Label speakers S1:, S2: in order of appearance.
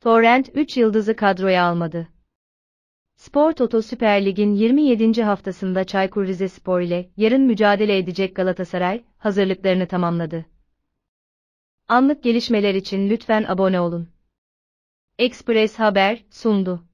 S1: Torrent 3 yıldızı kadroya almadı. Spor Toto Süper Lig'in 27. haftasında Çaykur Rizespor ile yarın mücadele edecek Galatasaray, hazırlıklarını tamamladı. Anlık gelişmeler için lütfen abone olun. Express Haber sundu.